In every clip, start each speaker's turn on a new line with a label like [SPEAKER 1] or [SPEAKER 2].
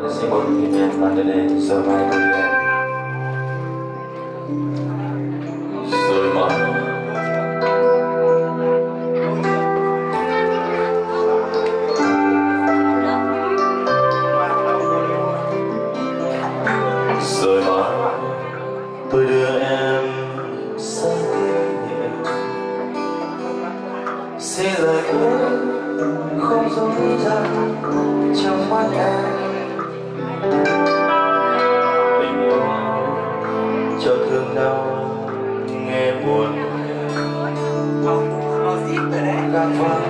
[SPEAKER 1] Tôi xin em tôi đưa em lời ước không dối gian trong mắt em bình yêu cho thương đau nghe buồn. Càng vang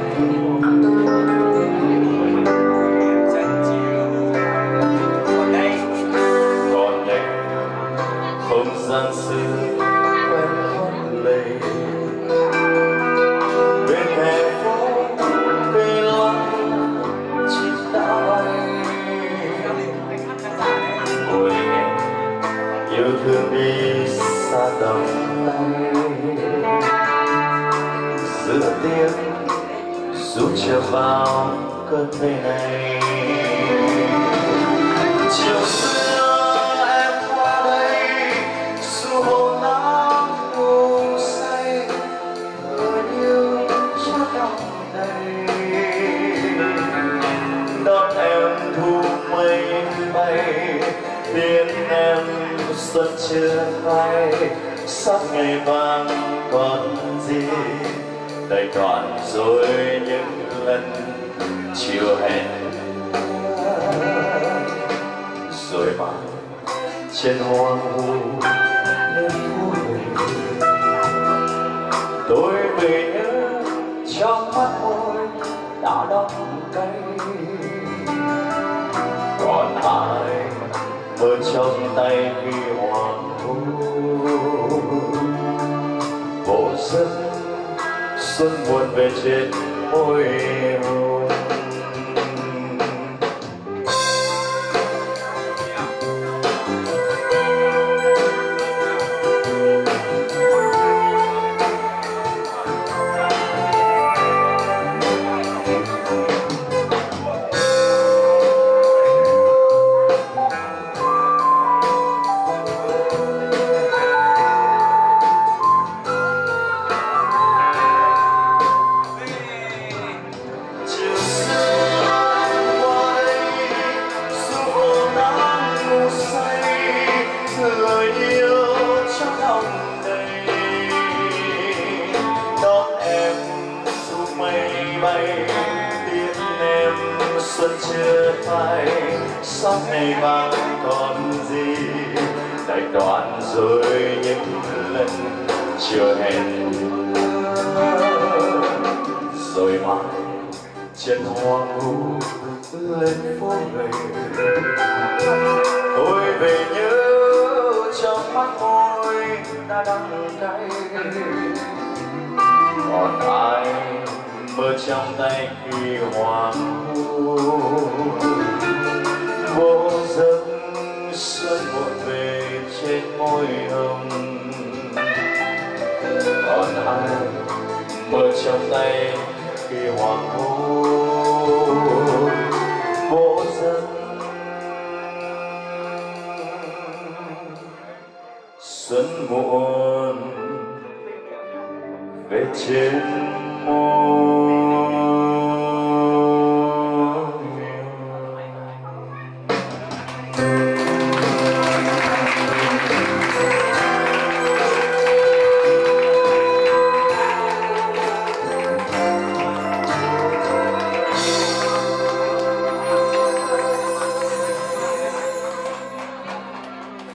[SPEAKER 1] còn đây không gian xưa. Xa tầm tay. Giữa tiếng dù trở vào cơn mê này. Chiều xưa em qua đây, dù hồn nắng ngủ say, người yêu cho lòng đầy. Đón em thu mây bay tiếng em xuân chưa hay sắc ngày vàng còn gì. Đầy còn rồi những lần chiều hẹn rồi mà trên hoang vu. Mơ trong tay khi hoàng hôn. Bộ giấc xuân buồn về trên môi hồn. Xuân chưa phai. Sáng ngày mang còn gì? Đại đoạn rồi những lần chưa hẹn. Rồi mai trên hoang vu lên phố gầy tôi về nhớ trong mắt môi đã đắng cay. Trong tay khi hoàng hôn. Vô giấc xuân muộn về trên môi hồng. Còn ai mơ trong tay khi hoàng hôn. Vô giấc xuân muộn về trên môi